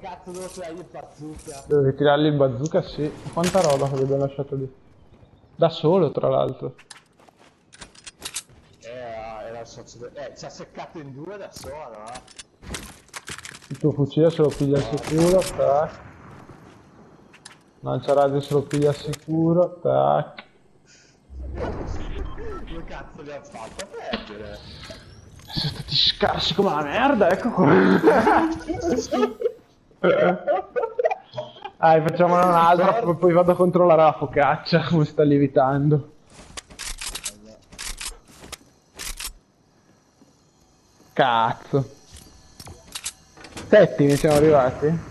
Cazzo devo tirare il bazooka. Devi tirargli il bazooka, sì. Quanta roba che abbiamo lasciato lì. Da solo, tra l'altro. Eh, era il socio... Eh, ci ha seccato in due da solo, eh. Il tuo fucile se lo piglia al sicuro, tac. Lanciarazzi se lo piglia al sicuro, tac. Che cazzo gli ha fatto a perdere? Siamo stati scarsi come la merda, ecco qua. Dai, facciamone un'altra, poi- poi vado a controllare la focaccia, come sta lievitando. Cazzo. Settimi siamo arrivati?